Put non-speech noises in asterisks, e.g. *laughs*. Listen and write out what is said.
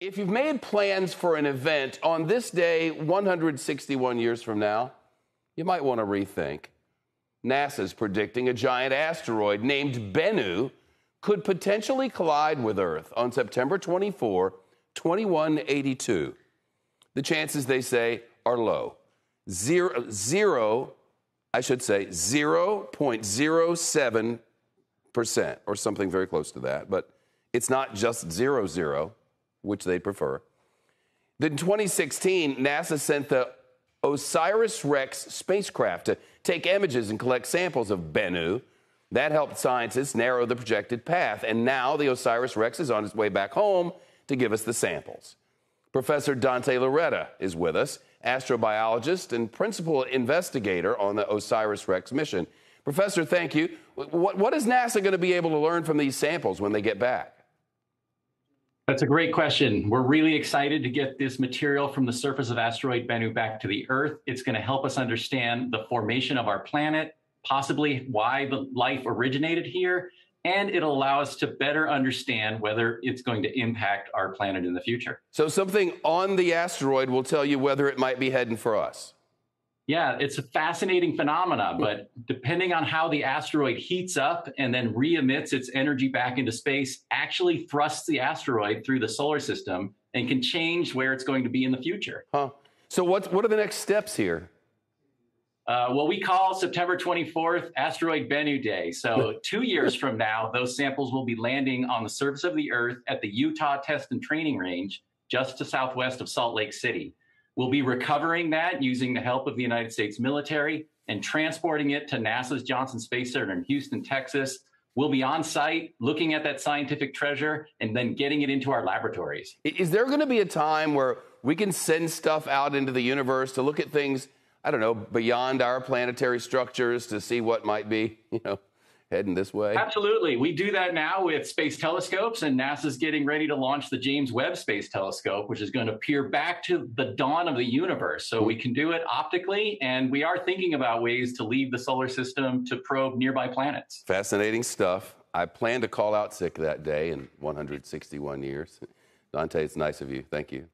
If you've made plans for an event on this day 161 years from now, you might want to rethink. NASA's predicting a giant asteroid named Bennu could potentially collide with Earth on September 24, 2182. The chances, they say, are low. Zero, zero I should say 0.07% or something very close to that, but it's not just zero zero which they prefer. Then in 2016, NASA sent the OSIRIS REx spacecraft to take images and collect samples of Bennu. That helped scientists narrow the projected path. And now the OSIRIS REx is on its way back home to give us the samples. Professor Dante Lauretta is with us, astrobiologist and principal investigator on the OSIRIS REx mission. Professor, thank you. What, what is NASA going to be able to learn from these samples when they get back? That's a great question. We're really excited to get this material from the surface of asteroid Bennu back to the Earth. It's going to help us understand the formation of our planet, possibly why the life originated here, and it'll allow us to better understand whether it's going to impact our planet in the future. So something on the asteroid will tell you whether it might be heading for us. Yeah, it's a fascinating phenomena, but depending on how the asteroid heats up and then re-emits its energy back into space, actually thrusts the asteroid through the solar system and can change where it's going to be in the future. Huh. So what what are the next steps here? Uh, well, we call September 24th Asteroid Bennu Day. So, two years from now, those samples will be landing on the surface of the Earth at the Utah Test and Training Range, just to southwest of Salt Lake City. We'll be recovering that using the help of the United States military and transporting it to NASA's Johnson Space Center in Houston, Texas. We'll be on site looking at that scientific treasure and then getting it into our laboratories. Is there going to be a time where we can send stuff out into the universe to look at things, I don't know, beyond our planetary structures to see what might be, *laughs* you know, heading this way? Absolutely. We do that now with space telescopes, and NASA's getting ready to launch the James Webb Space Telescope, which is going to peer back to the dawn of the universe. So we can do it optically, and we are thinking about ways to leave the solar system to probe nearby planets. Fascinating stuff. I plan to call out sick that day in 161 years. Dante, it's nice of you. Thank you.